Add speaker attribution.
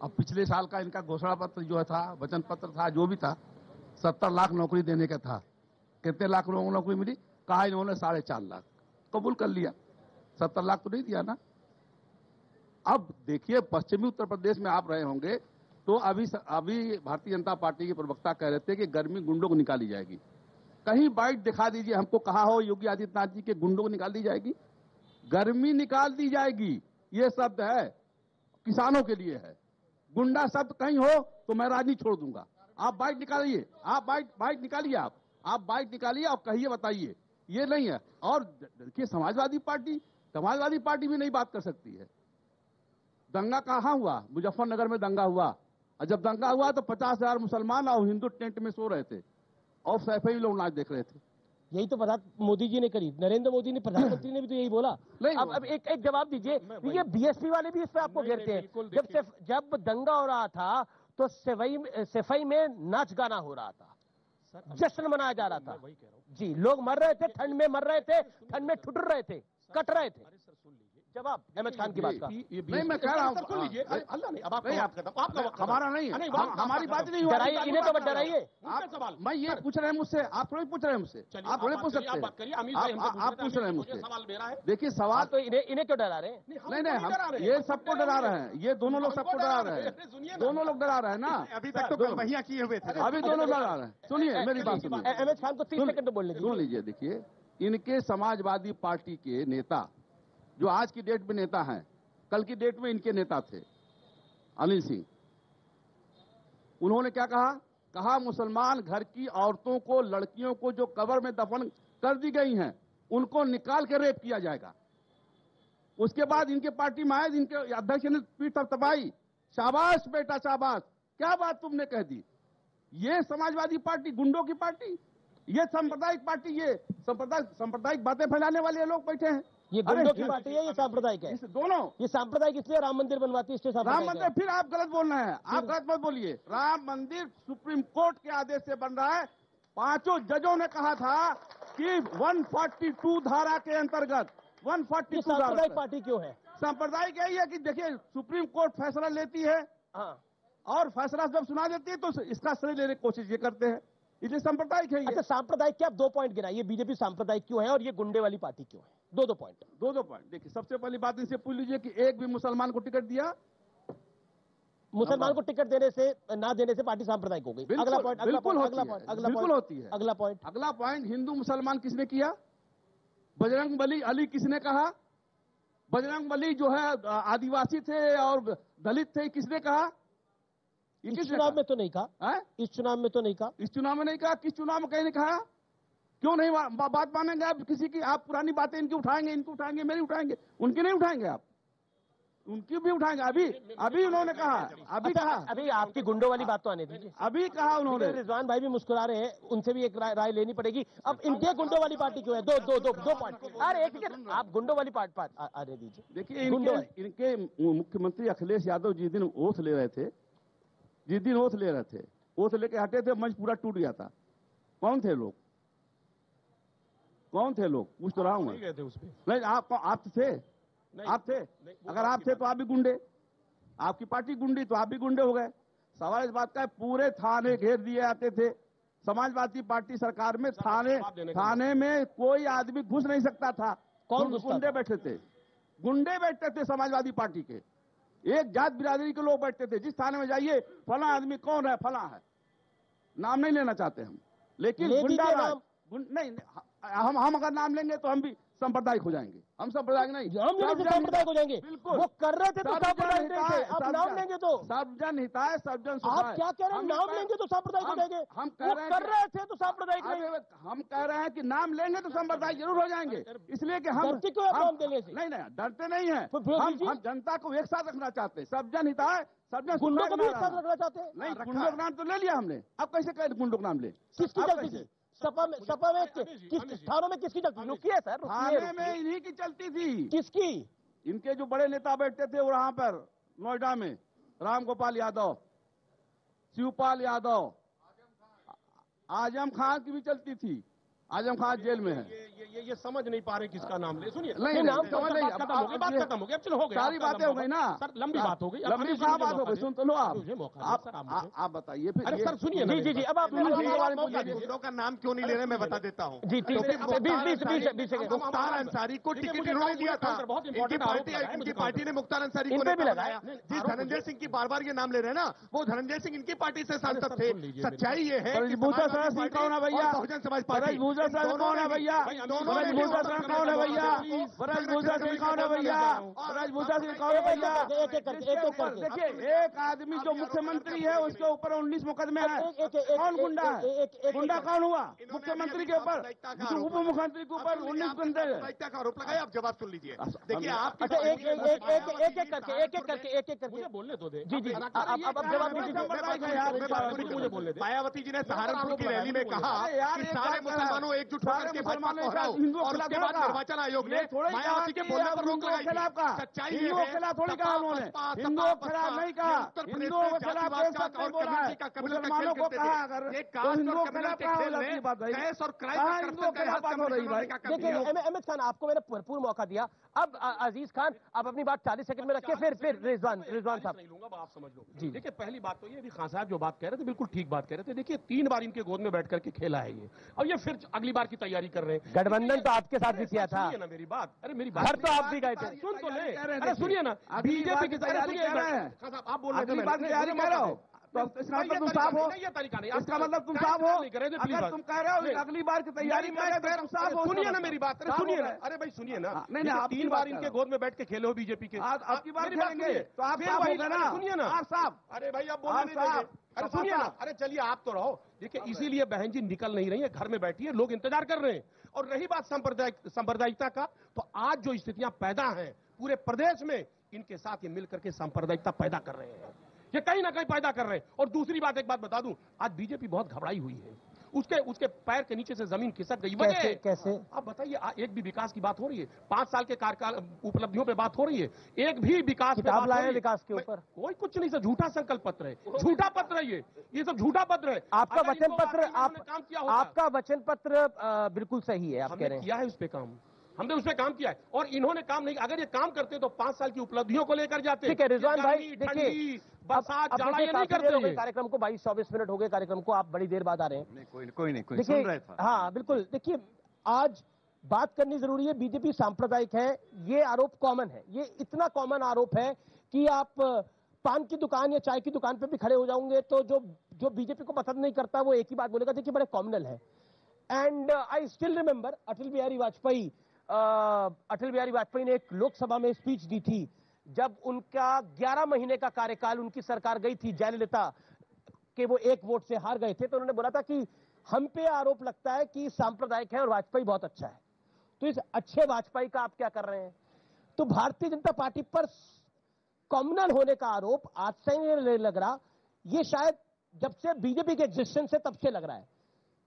Speaker 1: अब पिछले साल का इनका घोषणा पत्र जो था, वचन पत्र था, जो भी था, सत्तर लाख नौकरी देने का था। कितने लाख लोगों को नौकरी मिली? कहा इन्होंने साढ़े चार लाख। कबूल कर लिया। सत्तर लाख तो नहीं दिया ना। अब देखिए, पश्चिमी उत्तर प्रदेश में आप रहे होंगे तो अभी अभी भारतीय जनता पार्टी के प्रवक्ता कह रहे थे कि गर्मी गुंडों को निकाली जाएगी। कहीं बाइट दिखा दीजिए, हमको कहा हो, योगी आदित्यनाथ जी के गुंडों को निकाल दी जाएगी? गर्मी निकाल दी जाएगी, ये शब्द है, किसानों के लिए है। गुंडा शब्द कहीं हो तो मैं राजनीति छोड़ दूँगा। आप बाइक निकालिए, आप बाइक बाइक निकालिए आप। आप बाइक निकालिए, आप कहिए, बताइए। ये नहीं है। और देखिए, समाजवादी पार्टी समाजवादी पार्टी भी नहीं बात कर सकती है। दंगा कहाँ हुआ? मुजफ्फरनगर में दंगा हुआ। और जब दंगा हुआ तो पचास हज़ार मुसलमान और हिंदू टेंट में सो रहे थे। और सैफई लोग नाच देख रहे थे।
Speaker 2: यही तो प्रधान मोदी जी ने करी। नरेंद्र मोदी ने प्रधानमंत्री ने भी तो यही बोला। अब अब एक एक जवाब दीजिए। ये बीएसपी वाले भी इस पर आपको घेरते हैं। जब जब दंगा हो रहा था तो सेवई सेफई में नाच गाना हो रहा था। जश्न मनाया जा रहा था। जी लोग मर रहे थे ठंड में मर रहे थे ठंड में ठुटर रहे थे कट रहे थे। जवाब। अहमद खान की बात का।
Speaker 1: नहीं, मैं कह रहा हूं-
Speaker 3: सुन लीजिए अल्लाह नहीं अब आपका
Speaker 1: नहीं,
Speaker 3: वक्त खत्म। आपका वक्त
Speaker 1: हमारा नहीं। है
Speaker 3: नहीं,
Speaker 1: हमारी
Speaker 3: बात
Speaker 1: नहीं हो रही।
Speaker 2: डराइए, इन्हें तो डराइए।
Speaker 3: सवाल।
Speaker 1: मैं ये पूछ रहे हैं मुझसे। आप थोड़ी पूछ रहे हैं मुझसे। आप थोड़ी पूछ सकते
Speaker 3: आप बात करिए।
Speaker 1: हैं।
Speaker 3: अमीर भाई हमसे
Speaker 1: आप-
Speaker 3: पूछ रहे थे,
Speaker 1: पूछ रहे हैं मुझसे।
Speaker 3: सवाल मेरा है।
Speaker 1: देखिए सवाल
Speaker 2: तो इन्हें इन्हें क्यों डरा रहे हैं?
Speaker 1: नहीं नहीं
Speaker 3: तो
Speaker 1: हम ये सबको डरा रहे हैं। ये दोनों लोग सबको डरा रहे हैं। दोनों लोग डरा रहे हैं ना?
Speaker 4: अभी तक तो कन्हैया किए हुए थे।
Speaker 1: अभी दोनों डरा रहे हैं। सुनिए मेरी बात सुनिए।
Speaker 2: अहमद खान को तीस सेकंड तो बोलने
Speaker 1: सुन लीजिए देखिए इनके समाजवादी पार्टी के नेता जो आज की डेट में नेता हैं, कल की डेट में इनके नेता थे। अनिल सिंह। उन्होंने क्या कहा? कहा, मुसलमान घर की औरतों को, लड़कियों को जो कबर में दफन कर दी गई हैं, उनको निकाल के रेप किया जाएगा। उसके बाद इनके पार्टी में आए, इनके अध्यक्ष ने पीठ थपथपाई शाबाश बेटा, शाबाश। क्या बात तुमने कह दी? ये समाजवादी पार्टी, गुंडों की पार्टी? ये सांप्रदायिक पार्टी, ये सांप्रदायिक सांप्रदायिक बातें फैलाने वाले लोग बैठे हैं।
Speaker 2: ये गुंडों की पार्टी है ये सांप्रदायिक है?
Speaker 1: दोनों।
Speaker 2: ये सांप्रदायिक इसलिए राम मंदिर बनवाती है इसलिए
Speaker 1: राम मंदिर फिर आप गलत बोल रहे हैं। आप गलत मत बोलिए। राम मंदिर सुप्रीम कोर्ट के आदेश से बन रहा है। पाँचों जजों ने कहा था कि 142 धारा के अंतर्गत
Speaker 2: ये
Speaker 1: 142
Speaker 2: सांप्रदायिक पार्टी क्यों है?
Speaker 1: सांप्रदायिक यही है कि देखिए सुप्रीम कोर्ट फैसला लेती है
Speaker 2: हाँ।
Speaker 1: और फैसला जब सुना देती है तो इसका श्रेय लेने की कोशिश ये करते हैं। इसलिए सांप्रदायिक है ये।
Speaker 2: अच्छा सांप्रदायिक के आप दो पॉइंट गिनाइए बीजेपी सांप्रदायिक क्यों है और ये गुंडे वाली पार्टी क्यों है? दो दो पॉइंट
Speaker 1: दो दो पॉइंट देखिए सबसे पहली बात इनसे पूछ लीजिए कि एक भी मुसलमान को टिकट दिया।
Speaker 2: मुसलमान को टिकट देने से ना देने से पार्टी सांप्रदायिक हो गई। अगला पॉइंट अगला पॉइंट अगला पॉइंट अगला
Speaker 1: बिल्कुल
Speaker 2: पॉइंट
Speaker 1: होती है।
Speaker 2: अगला पॉइंट
Speaker 1: अगला पॉइंट हिंदू मुसलमान किसने किया? बजरंग बली अली किसने कहा? बजरंग बली जो है आदिवासी थे और दलित थे किसने कहा? ये
Speaker 2: इस चुनाव में तो नहीं कहा। इस चुनाव में तो नहीं कहा।
Speaker 1: इस चुनाव में नहीं कहा? किस चुनाव में कहीं नहीं कहा? क्यों नहीं बा, बात मानेंगे आप? किसी की आप पुरानी बातें इनकी उठाएँगे इनकी उठाएँगे मेरी उठाएँगे। उनकी नहीं उठाएँगे आप। उनकी भी उठाएँगे। अभी अभी उन्होंने कहा। अभी
Speaker 2: अच्छा,
Speaker 1: कहा।
Speaker 2: अभी आपकी गुंडों वाली बात तो आने दीजिए।
Speaker 1: अभी कहा उन्होंने।
Speaker 2: रिजवान भाई भी मुस्कुरा रहे हैं। उनसे भी एक राय, लेनी पड़ेगी। अब इनके गुंडों वाली पार्टी क्यों है? दो दो दो दो अरे एक आप गुंडों वाली पार्टी पार्ट आने दीजिए।
Speaker 1: देखिए इनके इनके मुख्यमंत्री अखिलेश यादव जिस दिन ओथ ले रहे थे जिस दिन ओथ ले रहे थे ओथ लेके हटे थे मंच पूरा टूट गया था। कौन थे लोग? कौन थे लोग? पूछ तो रहा हूँ
Speaker 3: गए थे
Speaker 1: नहीं आप आप थे।
Speaker 3: नहीं,
Speaker 1: आप थे। अगर आप थे तो आप भी गुंडे। आपकी पार्टी गुंडी तो आप भी गुंडे हो गए। सवाल इस बात का है पूरे थाने घेर दिए जाते थे। समाजवादी पार्टी सरकार में थाने थाने में कोई आदमी घुस नहीं सकता था।
Speaker 2: कौन
Speaker 1: गुंडे बैठे थे। गुंडे बैठते थे समाजवादी पार्टी के। एक जात बिरादरी के लोग बैठते थे जिस थाने में जाइए फला आदमी कौन है? फला है। नाम नहीं लेना चाहते हम। लेकिन गुंडा नहीं, हम हम अगर नाम लेंगे तो हम भी सांप्रदायिक हो जाएँगे। हम सांप्रदायिक नहीं
Speaker 2: हम
Speaker 1: सर्वजन
Speaker 2: सांप्रदायिक हो जाएँगे। वो कर रहे थे तो
Speaker 1: सर्वजन हिताय,
Speaker 2: आप नाम लेंगे तो।
Speaker 1: सर्वजन हिताय सर्वजन
Speaker 2: आप क्या कह रहे हैं? नाम लेंगे तो सांप्रदायिक हो जाएँगे।
Speaker 1: हम हैं
Speaker 2: कर रहे थे तो सांप्रदायिक नहीं।
Speaker 1: हम कह रहे हैं कि नाम लेंगे तो सांप्रदायिक ज़रूर हो जाएँगे। इसलिए कि हम
Speaker 2: हैं नाम देने से?
Speaker 1: नहीं नहीं डरते नहीं है। हम हम जनता को एक साथ रखना चाहते हैं। सब जन हिताय सब जन
Speaker 2: गुंडों को भी एक साथ रखना चाहते हैं।
Speaker 1: नहीं
Speaker 4: रखा
Speaker 1: गुंडों का नाम तो ले लिया हमने। अब कैसे कह गुंडों का नाम ले?
Speaker 2: किसकी चलती थी सपा में सपा में किस थानों में किसकी चलती रुकिए सर
Speaker 1: थाने में इन्हीं की चलती थी।
Speaker 2: किसकी?
Speaker 1: इनके जो बड़े नेता बैठते थे वहाँ पर नोएडा में। राम गोपाल यादव शिवपाल यादव। आज़म खान की भी चलती थी। आज़म खान जेल में है।
Speaker 3: ये ये ये ये समझ नहीं पा रहे किसका नाम ले सुनिए।
Speaker 1: नहीं
Speaker 2: नहीं,
Speaker 1: नहीं
Speaker 2: नाम
Speaker 1: समझ नहीं
Speaker 3: बात खत्म हो गई बात खत्म हो गई। अब चलो हो गया
Speaker 1: सारी बातें हो गई ना।
Speaker 3: सर लंबी बात हो गई
Speaker 1: लंबी बात हो गई सुन तो लो आप।
Speaker 3: मुझे मौका
Speaker 1: आप
Speaker 3: सर, आप
Speaker 1: बताइए फिर
Speaker 3: अरे सर सुनिए
Speaker 2: जी जी जी अब आप
Speaker 1: नहीं, नहीं।
Speaker 4: गुंडों का नाम क्यों नहीं ले रहे मैं बता देता हूँ।
Speaker 2: जी, तीस-
Speaker 4: क्योंकि
Speaker 2: बीस-
Speaker 4: मुख्तार
Speaker 2: बीस- बीस-
Speaker 4: अंसारी-
Speaker 2: बीस सेकंड।
Speaker 4: मुख्तार अंसारी को टिकट इन्होंने दिया था।
Speaker 3: बहुत
Speaker 4: इनकी पार्टी इनकी पार्टी ने मुख्तार अंसारी को
Speaker 2: भी लगाया।
Speaker 4: जिस धनंजय सिंह की बार बार ये नाम ले रहे हैं ना वो धनंजय सिंह इनकी पार्टी से सांसद थे सच्चाई ये है कि समाजवादी पार्टी
Speaker 1: कौन है भैया?
Speaker 4: बहुजन समाज पार्टी
Speaker 1: शरण
Speaker 4: दोनों
Speaker 1: कौन है भैया? ब्रजभूषण शरण कौन है भैया? ब्रजभूषण सिंह कौन है भैया? ब्रजभूषण सिंह कौन है भैया। देखिए एक आदमी जो मुख्यमंत्री है उसके ऊपर उन्नीस मुकदमे हैं। कौन गुंडा है? गुंडा कौन हुआ? मुख्यमंत्री के ऊपर। उप मुख्यमंत्री के ऊपर उन्नीस घंटे
Speaker 4: का आरोप लगाया आप जवाब सुन लीजिए। देखिए
Speaker 2: आप एक एक करके एक एक करके एक एक करके।
Speaker 3: बोलने दे
Speaker 2: जी जी।
Speaker 3: अब
Speaker 2: जवाब दीजिए
Speaker 3: दे।
Speaker 4: मायावती जी ने सहारनपुर की रैली में कहा
Speaker 1: सारे यार,
Speaker 4: कि
Speaker 1: है।
Speaker 4: एकजुट होकर के भाजपा को हराओ और उसके बाद निर्वाचन आयोग ने मायावती के बोलने पर रोक लगाई। सच्चाई ये
Speaker 1: हिंदुओं
Speaker 4: है
Speaker 1: के खिलाफ थोड़ी
Speaker 4: सपा,
Speaker 1: कहा उन्होंने।
Speaker 4: सपा,
Speaker 1: हिंदुओं के खिलाफ नहीं कहा। हिंदुओं के खिलाफ
Speaker 4: और
Speaker 1: है।
Speaker 4: कम्युनिटी का
Speaker 1: मुसलमानों
Speaker 4: खेल
Speaker 1: को कहा
Speaker 4: थे।
Speaker 1: अगर
Speaker 4: ये
Speaker 1: तो
Speaker 4: और
Speaker 1: हिंदुओं के
Speaker 4: कम्युनिटी
Speaker 1: खिलाफ
Speaker 4: के
Speaker 1: कहा
Speaker 4: खेल में
Speaker 1: जाती बात भाई
Speaker 4: कैस और क्राइम
Speaker 1: हो
Speaker 2: खान आपको मैंने भरपूर मौका दिया अब अज़ीज़ खान आप अपनी बात चालीस सेकंड में रखिए फिर फिर रिजवान रिजवान साहब
Speaker 3: नहीं लूँगा आप समझ लो
Speaker 2: जी।
Speaker 3: देखिए पहली बात तो ये अभी खान साहब जो बात कह रहे थे बिल्कुल ठीक बात कह रहे थे देखिए तीन बार इनके गोद में बैठ करके खेला है ये और ये फिर अगली बार की तैयारी कर रहे हैं।
Speaker 2: गठबंधन तो आपके साथ भी किया था।
Speaker 3: ना मेरी बात। अरे मेरी बात
Speaker 2: घर तो आप भी गए थे।
Speaker 3: सुन तो ले। अरे सुनिए ना। बीजेपी की
Speaker 1: तैयारी हैं।
Speaker 3: आप बोल रहे
Speaker 1: हो। तो इसका मतलब तुम साफ़ हो।
Speaker 3: नहीं, ये तरीका नहीं
Speaker 1: इसका मतलब तुम साफ़ हो।
Speaker 3: प्लीज़
Speaker 1: अगर तुम कह रहे हो अगली बार की तैयारी रहे हो तो तुम साफ़ हो
Speaker 3: सुनिए ना। मेरी बात अरे सुनिए ना। अरे भाई सुनिए ना।
Speaker 1: हाँ, नहीं, नहीं,
Speaker 3: तीन बार इनके गोद में बैठ के खेले हो बीजेपी के।
Speaker 1: आज आपकी बात खेलेंगे तो आप साफ़ हो ना।
Speaker 3: सुनिए ना।
Speaker 1: आप साफ़।
Speaker 3: अरे भाई आप अरे सुनिए ना। अरे चलिए आप तो रहो। देखिए इसीलिए बहन जी निकल नहीं रही है घर में बैठी है लोग इंतज़ार कर रहे हैं। और रही बात सांप्रदायिक सांप्रदायिकता का तो आज जो स्थितियाँ पैदा हैं पूरे प्रदेश में इनके साथ ये मिल करके सांप्रदायिकता पैदा कर रहे हैं। ये कहीं ना कहीं पैदा कर रहे हैं। और दूसरी बात एक बात बता दूँ आज बीजेपी बहुत घबराई हुई है। उसके उसके पैर के नीचे से ज़मीन खिसक गई।
Speaker 2: कैसे कैसे?
Speaker 3: आप बताइए एक भी विकास की बात हो रही है? पाँच साल के कार्यकाल उपलब्धियों पे बात हो रही है? एक भी विकास पे
Speaker 2: किताब
Speaker 3: बात
Speaker 2: लाए विकास के ऊपर।
Speaker 3: कोई कुछ नहीं सर झूठा संकल्प पत्र है। झूठा पत्र है ये। ये सब झूठा पत्र है।
Speaker 2: आपका वचन पत्र आप
Speaker 3: काम किया
Speaker 2: आपका वचन पत्र बिल्कुल सही है आप कह रहे हैं।
Speaker 3: किया है उस पर काम। हमने उस पे काम किया है। और इन्होंने काम नहीं अगर ये काम करते तो पाँच साल की उपलब्धियों को लेकर जाते।
Speaker 2: ठीक है रिजवान भाई देखिए
Speaker 3: बरसात
Speaker 2: अब
Speaker 3: ये नहीं
Speaker 2: हो
Speaker 3: करते
Speaker 2: कार्यक्रम को बाईस चौबीस मिनट हो गए कार्यक्रम को आप बड़ी देर बाद आ रहे हैं।
Speaker 4: नहीं कोई कोई नहीं कोई सुन रहा था
Speaker 2: हाँ बिल्कुल देखिए आज बात करनी ज़रूरी है बीजेपी सांप्रदायिक है ये आरोप कॉमन है। ये इतना कॉमन आरोप है कि आप पान की दुकान या चाय की दुकान पे भी खड़े हो जाओगे तो जो जो बीजेपी को पसंद नहीं करता वो एक ही बात बोलेगा देखिए बड़े कॉमनल है। And I still remember Atal Bihari Vajpayee Atal Bihari Vajpayee ने एक लोकसभा में स्पीच दी थी, जब उनका 11 महीने का कार्यकाल उनकी सरकार गई थी, जयललिता, के वो एक वोट से हार गए थे तो उन्होंने बोला था कि हम पे आरोप लगता है कि सांप्रदायिक है और वाजपेयी बहुत अच्छा है। तो इस अच्छे वाजपेयी का आप क्या कर रहे हैं? तो भारतीय जनता पार्टी पर कॉमनल होने का आरोप आज से लग रहा, ये शायद जब से बीजेपी के एग्जिस्टेंस है तब से लग रहा है।